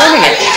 filming it.